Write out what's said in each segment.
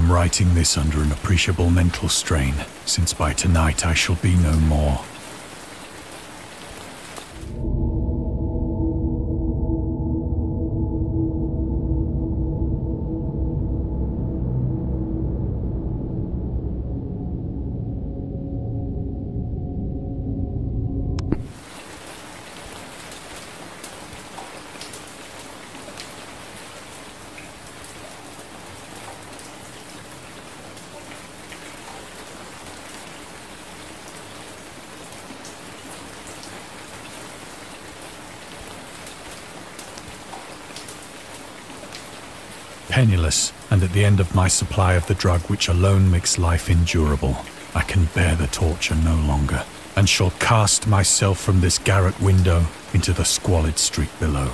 Am writing this under an appreciable mental strain, since by tonight I shall be no more. Penniless, and at the end of my supply of the drug which alone makes life endurable, I can bear the torture no longer, and shall cast myself from this garret window into the squalid street below.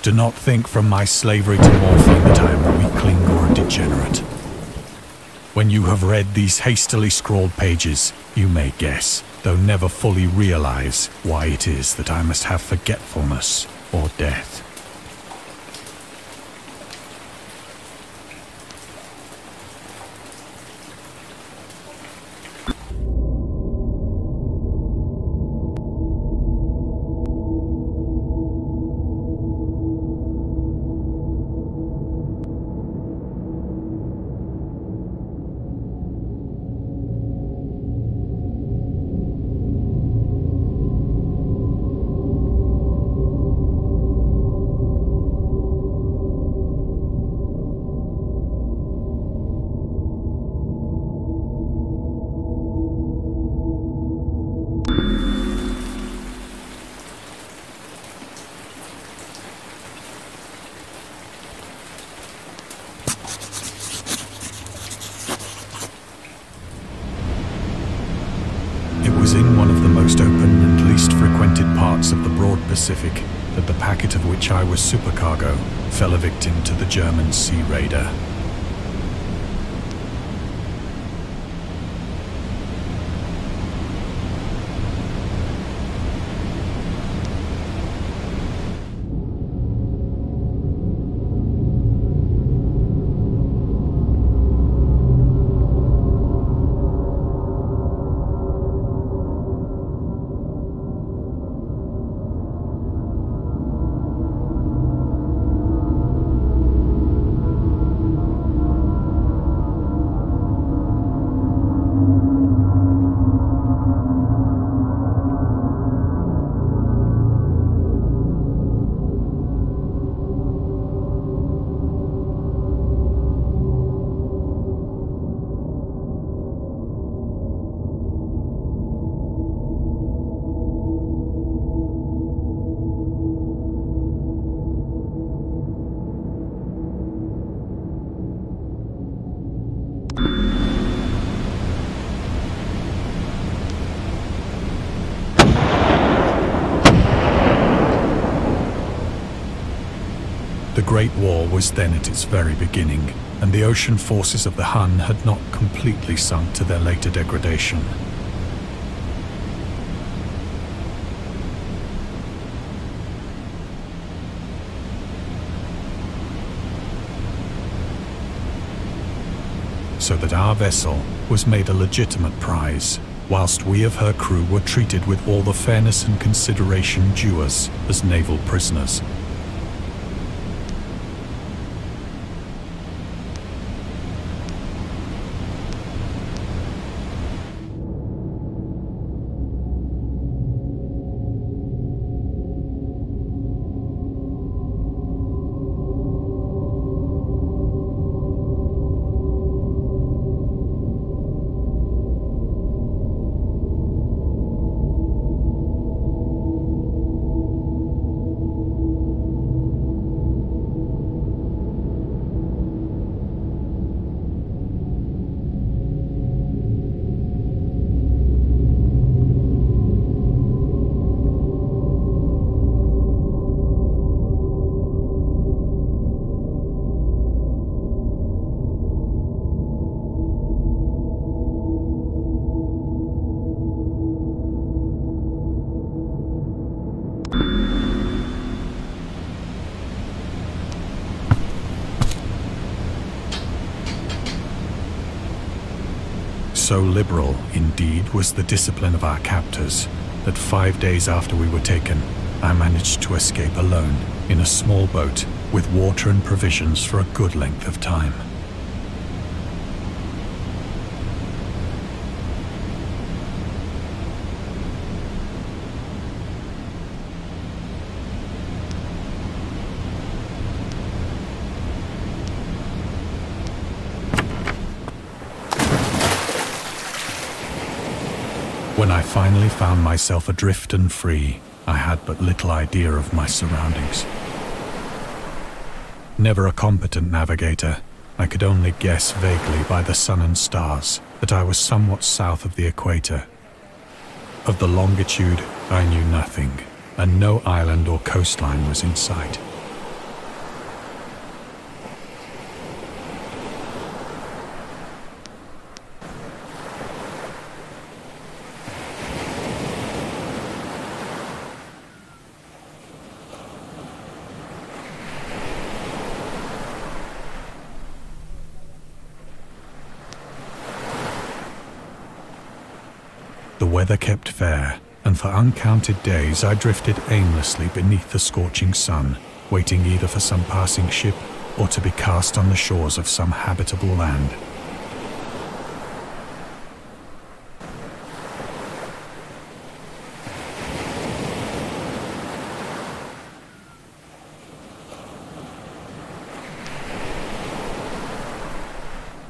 Do not think from my slavery to morphine that I am a weakling or a degenerate. When you have read these hastily scrawled pages, you may guess, though never fully realize, why it is that I must have forgetfulness or death. I was supercargo fell a victim to the German sea raider. Great War was then at its very beginning, and the ocean forces of the Hun had not completely sunk to their later degradation. So that our vessel was made a legitimate prize, whilst we of her crew were treated with all the fairness and consideration due us as naval prisoners. So liberal, indeed, was the discipline of our captors that five days after we were taken, I managed to escape alone in a small boat with water and provisions for a good length of time. When I finally found myself adrift and free, I had but little idea of my surroundings. Never a competent navigator, I could only guess vaguely by the sun and stars that I was somewhat south of the equator. Of the longitude, I knew nothing, and no island or coastline was in sight. The weather kept fair, and for uncounted days I drifted aimlessly beneath the scorching sun, waiting either for some passing ship or to be cast on the shores of some habitable land.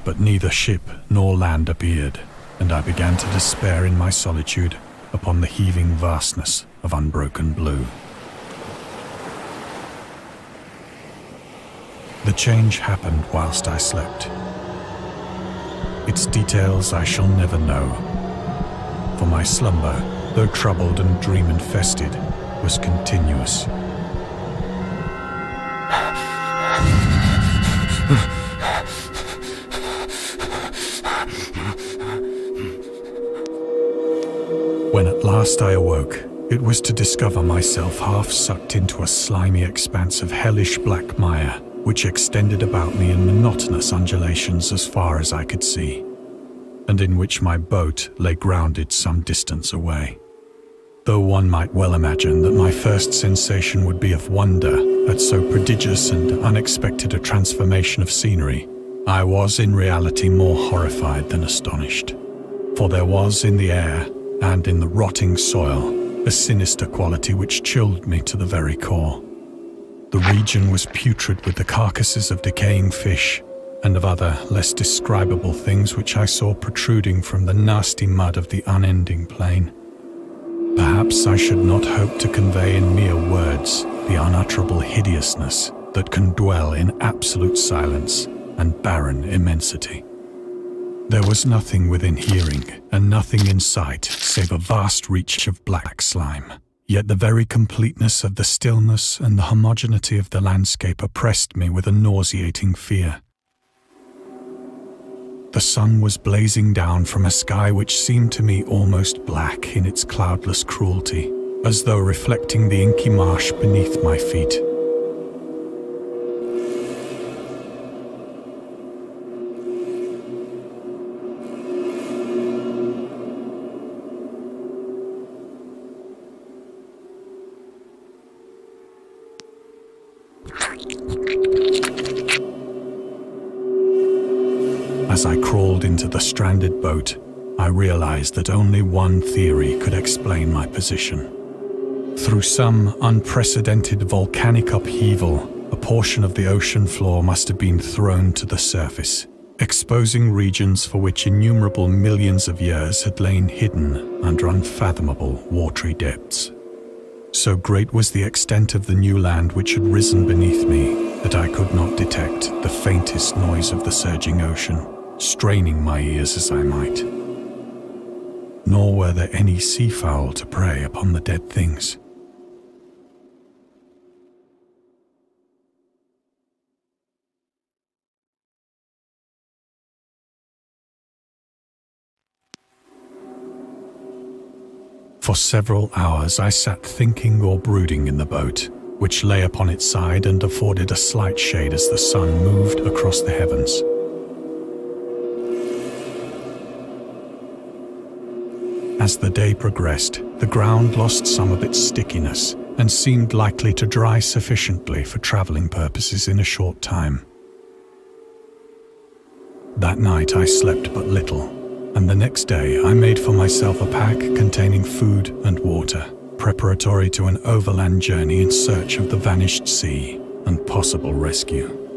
But neither ship nor land appeared and I began to despair in my solitude upon the heaving vastness of unbroken blue. The change happened whilst I slept. Its details I shall never know, for my slumber, though troubled and dream-infested, was continuous. Last I awoke, it was to discover myself half sucked into a slimy expanse of hellish black mire, which extended about me in monotonous undulations as far as I could see, and in which my boat lay grounded some distance away. Though one might well imagine that my first sensation would be of wonder at so prodigious and unexpected a transformation of scenery, I was in reality more horrified than astonished. For there was in the air and in the rotting soil, a sinister quality which chilled me to the very core. The region was putrid with the carcasses of decaying fish and of other less describable things which I saw protruding from the nasty mud of the unending plain. Perhaps I should not hope to convey in mere words the unutterable hideousness that can dwell in absolute silence and barren immensity. There was nothing within hearing, and nothing in sight save a vast reach of black slime. Yet the very completeness of the stillness and the homogeneity of the landscape oppressed me with a nauseating fear. The sun was blazing down from a sky which seemed to me almost black in its cloudless cruelty, as though reflecting the inky marsh beneath my feet. Boat, I realized that only one theory could explain my position. Through some unprecedented volcanic upheaval, a portion of the ocean floor must have been thrown to the surface, exposing regions for which innumerable millions of years had lain hidden under unfathomable watery depths. So great was the extent of the new land which had risen beneath me that I could not detect the faintest noise of the surging ocean straining my ears as I might. Nor were there any seafowl to prey upon the dead things. For several hours I sat thinking or brooding in the boat, which lay upon its side and afforded a slight shade as the sun moved across the heavens. As the day progressed, the ground lost some of its stickiness and seemed likely to dry sufficiently for travelling purposes in a short time. That night I slept but little, and the next day I made for myself a pack containing food and water, preparatory to an overland journey in search of the vanished sea and possible rescue.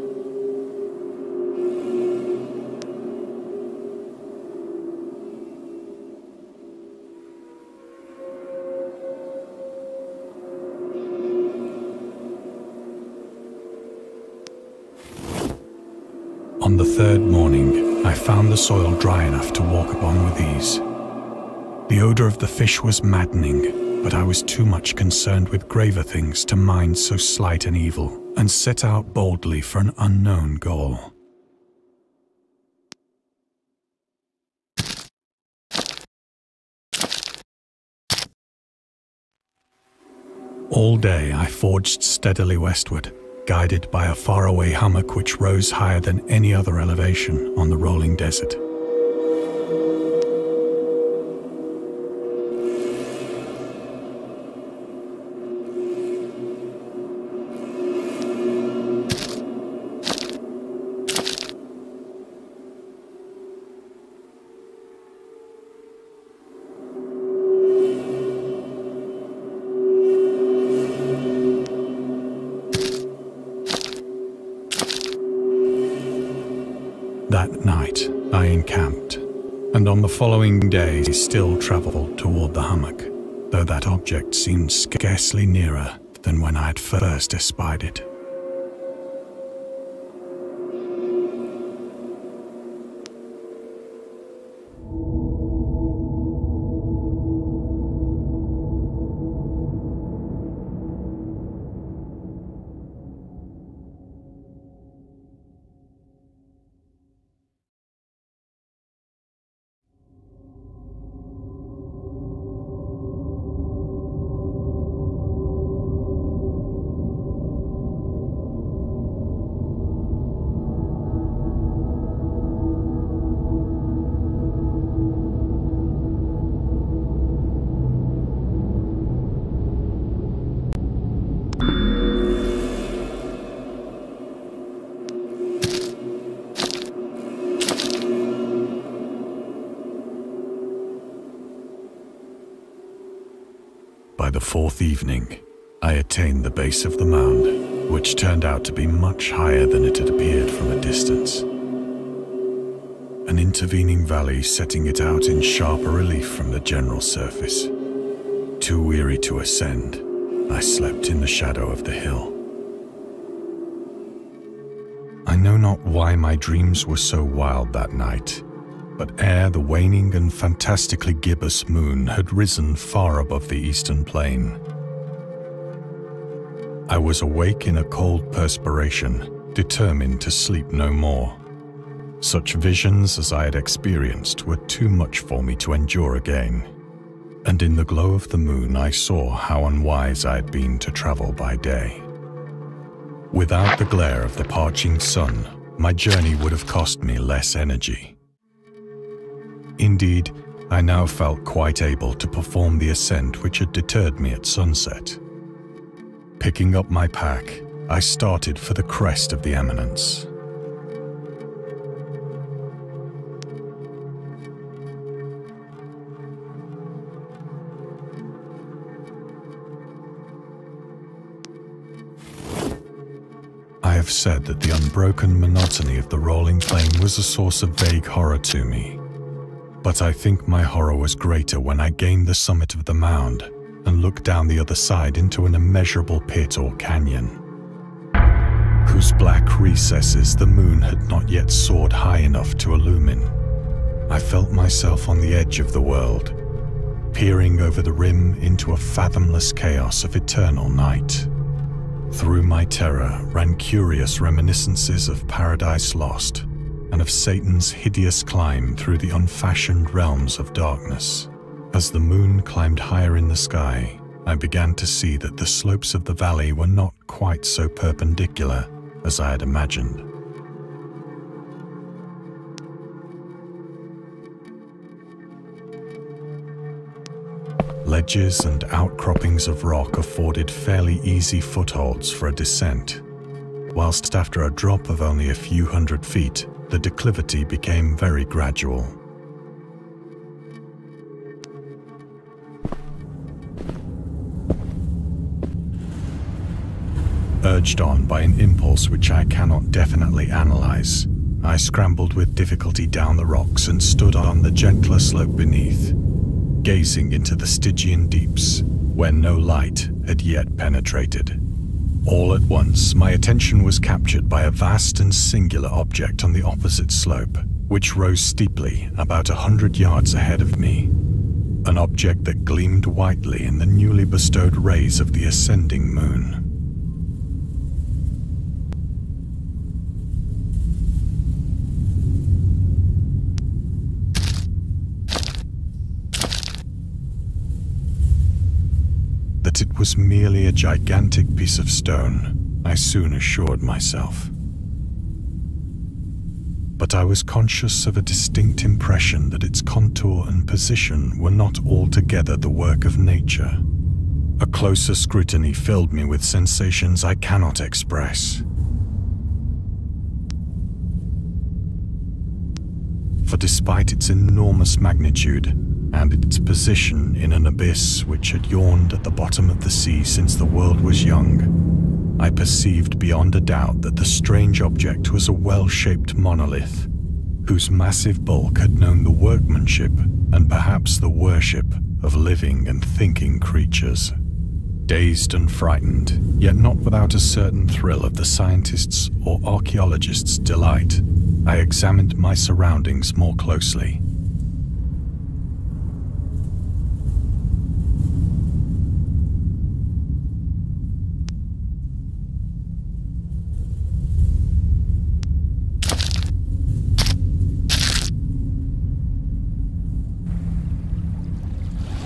Soil dry enough to walk upon with ease. The odor of the fish was maddening, but I was too much concerned with graver things to mind so slight an evil, and set out boldly for an unknown goal. All day I forged steadily westward, guided by a faraway hummock which rose higher than any other elevation on the rolling desert. And on the following day still travelled toward the hummock, though that object seemed scarcely nearer than when I had first espied it. Fourth evening, I attained the base of the mound, which turned out to be much higher than it had appeared from a distance. An intervening valley setting it out in sharper relief from the general surface. Too weary to ascend, I slept in the shadow of the hill. I know not why my dreams were so wild that night, but ere the waning and fantastically gibbous moon had risen far above the eastern plain. I was awake in a cold perspiration, determined to sleep no more. Such visions as I had experienced were too much for me to endure again, and in the glow of the moon I saw how unwise I had been to travel by day. Without the glare of the parching sun, my journey would have cost me less energy. Indeed, I now felt quite able to perform the ascent which had deterred me at sunset. Picking up my pack, I started for the crest of the eminence. I have said that the unbroken monotony of the rolling plain was a source of vague horror to me. But I think my horror was greater when I gained the summit of the mound and looked down the other side into an immeasurable pit or canyon, whose black recesses the moon had not yet soared high enough to illumine. I felt myself on the edge of the world, peering over the rim into a fathomless chaos of eternal night. Through my terror ran curious reminiscences of Paradise Lost and of Satan's hideous climb through the unfashioned realms of darkness. As the moon climbed higher in the sky, I began to see that the slopes of the valley were not quite so perpendicular as I had imagined. Ledges and outcroppings of rock afforded fairly easy footholds for a descent, whilst after a drop of only a few hundred feet, the declivity became very gradual. Urged on by an impulse which I cannot definitely analyze, I scrambled with difficulty down the rocks and stood on the gentler slope beneath, gazing into the Stygian deeps, where no light had yet penetrated. All at once, my attention was captured by a vast and singular object on the opposite slope, which rose steeply about a hundred yards ahead of me. An object that gleamed whitely in the newly bestowed rays of the ascending moon. Was merely a gigantic piece of stone, I soon assured myself. But I was conscious of a distinct impression that its contour and position were not altogether the work of nature. A closer scrutiny filled me with sensations I cannot express. For despite its enormous magnitude, and its position in an abyss which had yawned at the bottom of the sea since the world was young, I perceived beyond a doubt that the strange object was a well-shaped monolith, whose massive bulk had known the workmanship and perhaps the worship of living and thinking creatures. Dazed and frightened, yet not without a certain thrill of the scientist's or archaeologist's delight, I examined my surroundings more closely.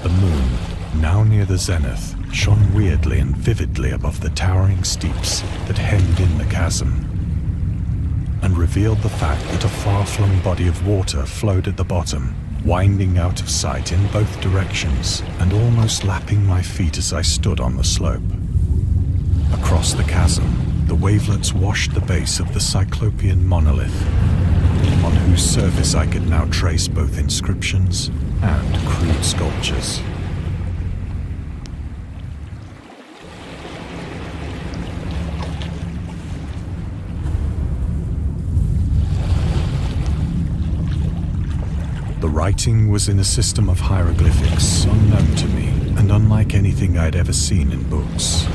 the moon, now near the zenith shone weirdly and vividly above the towering steeps that hemmed in the chasm, revealed the fact that a far-flung body of water flowed at the bottom, winding out of sight in both directions and almost lapping my feet as I stood on the slope. Across the chasm, the wavelets washed the base of the Cyclopean monolith, on whose surface I could now trace both inscriptions and crude sculptures. Writing was in a system of hieroglyphics unknown to me and unlike anything I'd ever seen in books.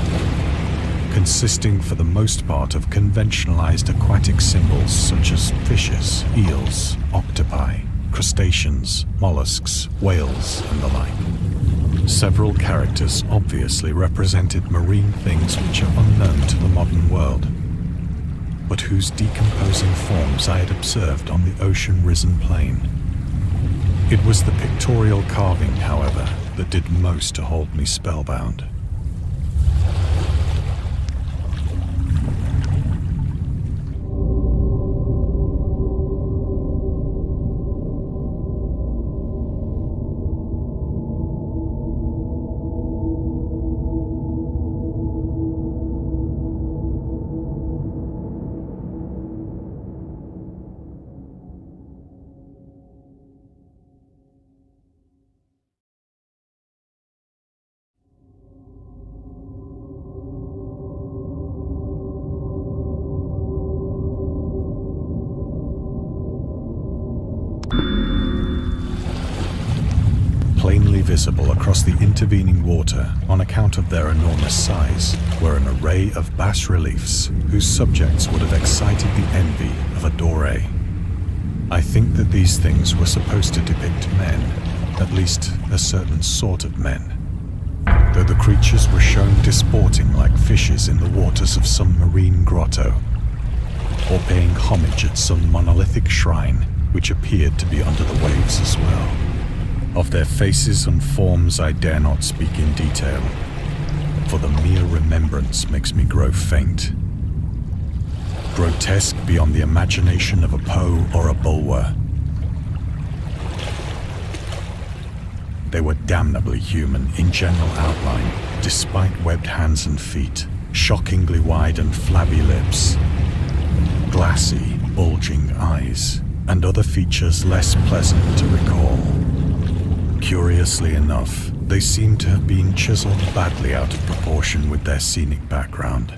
Consisting for the most part of conventionalized aquatic symbols such as fishes, eels, octopi, crustaceans, mollusks, whales, and the like. Several characters obviously represented marine things which are unknown to the modern world, but whose decomposing forms I had observed on the ocean-risen plain. It was the pictorial carving, however, that did most to hold me spellbound. Across the intervening water on account of their enormous size were an array of bas reliefs whose subjects would have excited the envy of a Doré. I think that these things were supposed to depict men, at least a certain sort of men, though the creatures were shown disporting like fishes in the waters of some marine grotto, or paying homage at some monolithic shrine which appeared to be under the waves as well. Of their faces and forms I dare not speak in detail, for the mere remembrance makes me grow faint. Grotesque beyond the imagination of a Poe or a Bulwer. They were damnably human in general outline, despite webbed hands and feet, shockingly wide and flabby lips, glassy, bulging eyes, and other features less pleasant to recall. Curiously enough, they seem to have been chiseled badly out of proportion with their scenic background.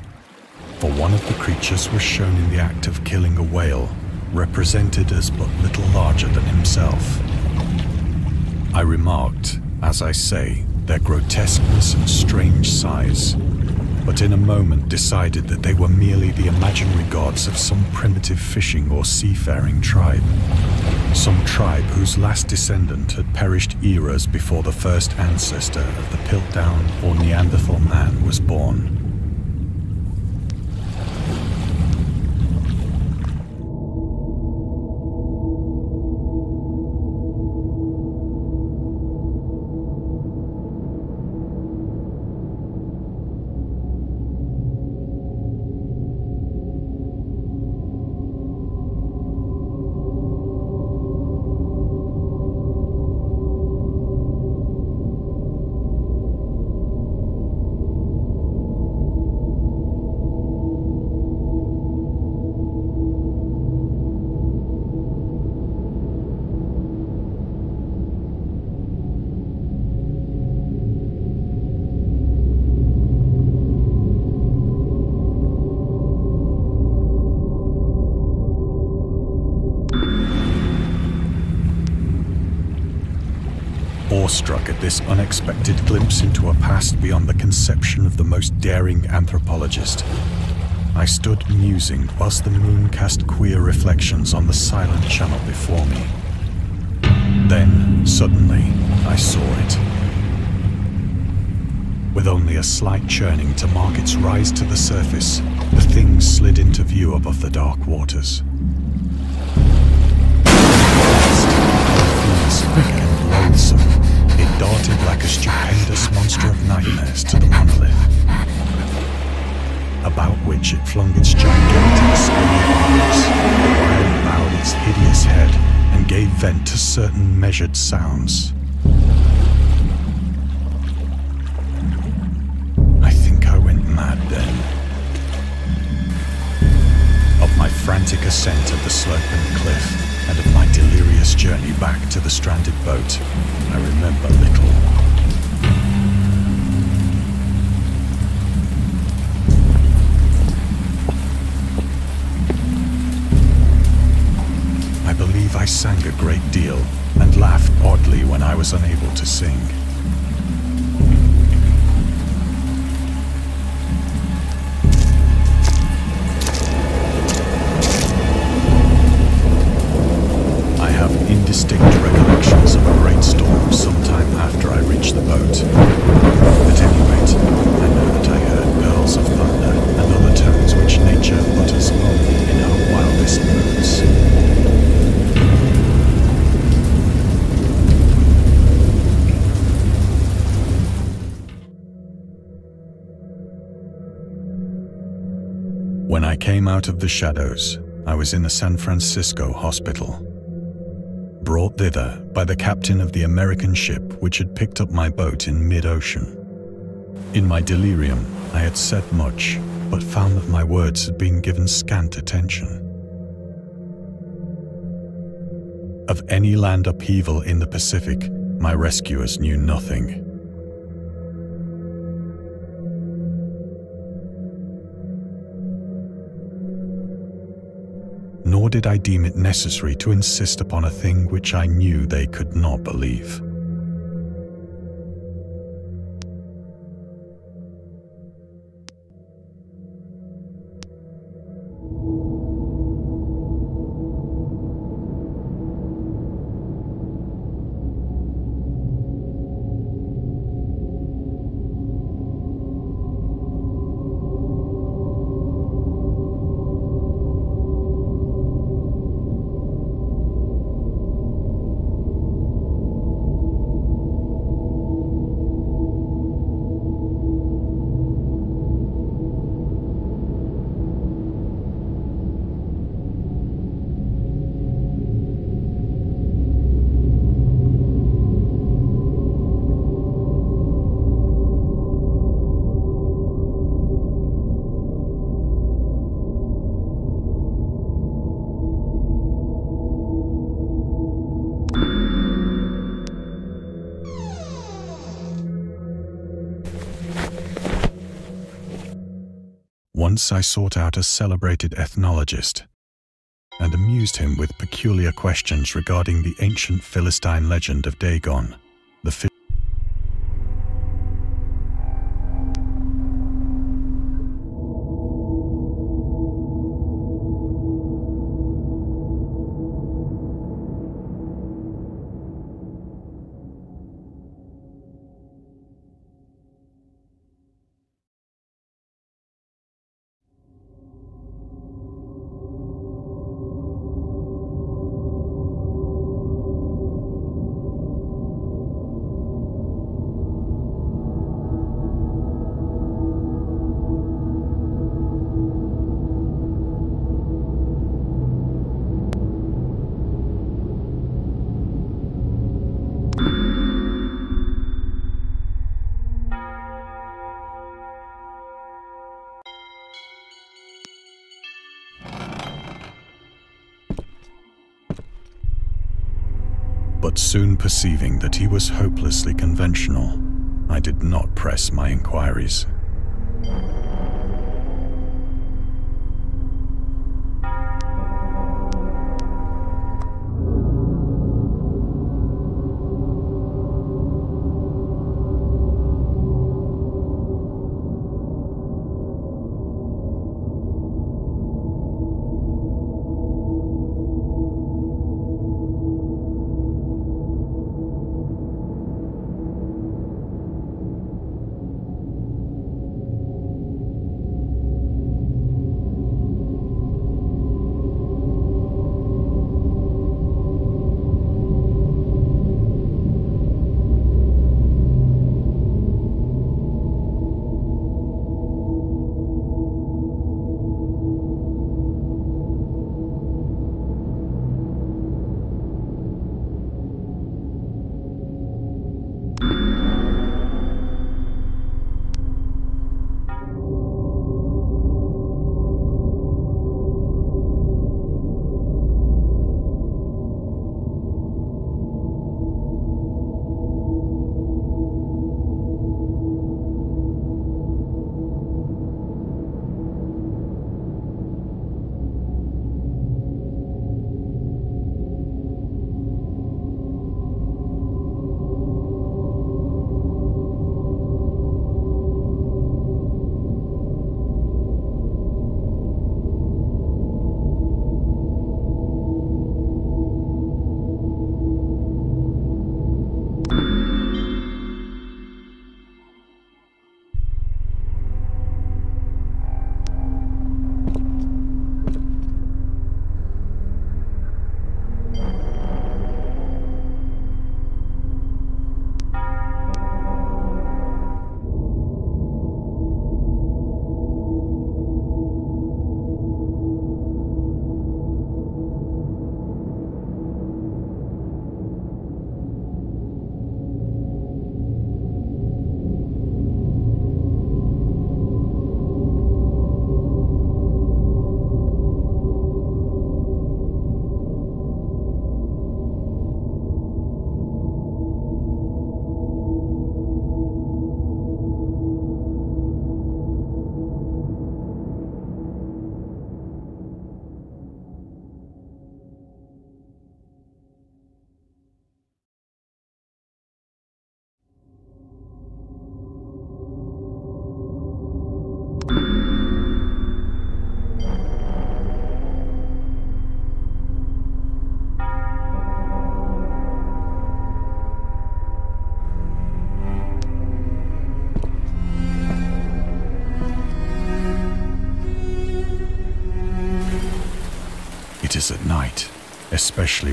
For one of the creatures was shown in the act of killing a whale, represented as but little larger than himself. I remarked, as I say, their grotesqueness and strange size, but in a moment decided that they were merely the imaginary gods of some primitive fishing or seafaring tribe. Some tribe whose last descendant had perished eras before the first ancestor of the Piltdown or Neanderthal man was born. Awestruck at this unexpected glimpse into a past beyond the conception of the most daring anthropologist. I stood musing whilst the moon cast queer reflections on the silent channel before me. Then, suddenly, I saw it. With only a slight churning to mark its rise to the surface, the thing slid into view above the dark waters. Like a stupendous monster of nightmares to the monolith, about which it flung its gigantic scaly arms, while it bowed its hideous head and gave vent to certain measured sounds. I think I went mad then. Of my frantic ascent of the sloping cliff, and of my delirious journey back to the stranded boat, I remember little. I sang a great deal and laughed oddly when I was unable to sing. distinct recollections When I came out of the shadows, I was in a San Francisco hospital brought thither by the captain of the American ship which had picked up my boat in mid-ocean. In my delirium, I had said much, but found that my words had been given scant attention. Of any land upheaval in the Pacific, my rescuers knew nothing. Did I deem it necessary to insist upon a thing which I knew they could not believe. Once I sought out a celebrated ethnologist and amused him with peculiar questions regarding the ancient Philistine legend of Dagon, But soon perceiving that he was hopelessly conventional, I did not press my inquiries.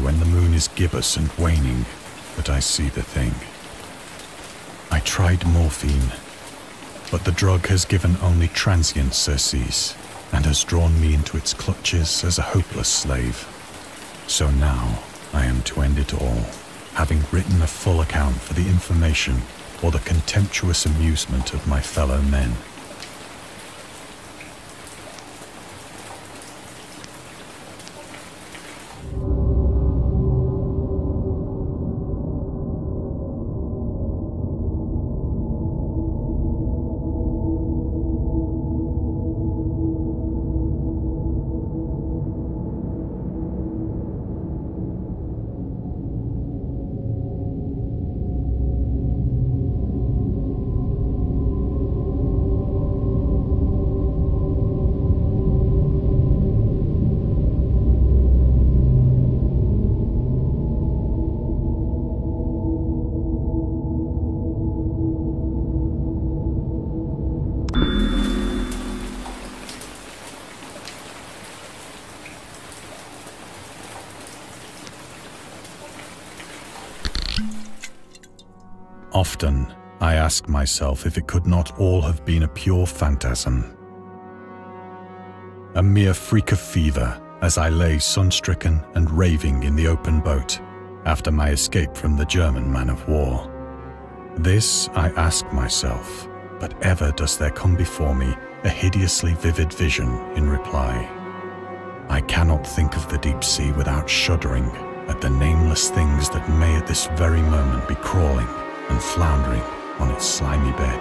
When the moon is gibbous and waning, that I see the thing. I tried morphine, but the drug has given only transient surcease and has drawn me into its clutches as a hopeless slave. So now I am to end it all, having written a full account for the information or the contemptuous amusement of my fellow men. Often, I ask myself if it could not all have been a pure phantasm. A mere freak of fever as I lay sun-stricken and raving in the open boat after my escape from the German man of war. This I ask myself, but ever does there come before me a hideously vivid vision in reply. I cannot think of the deep sea without shuddering at the nameless things that may at this very moment be crawling and floundering on its slimy bed,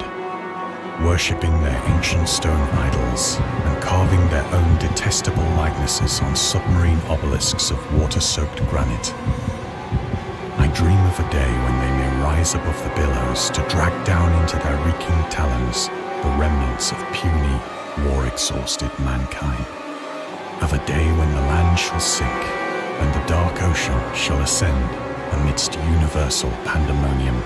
worshipping their ancient stone idols and carving their own detestable likenesses on submarine obelisks of water-soaked granite. I dream of a day when they may rise above the billows to drag down into their reeking talons the remnants of puny, war-exhausted mankind. Of a day when the land shall sink and the dark ocean shall ascend amidst universal pandemonium.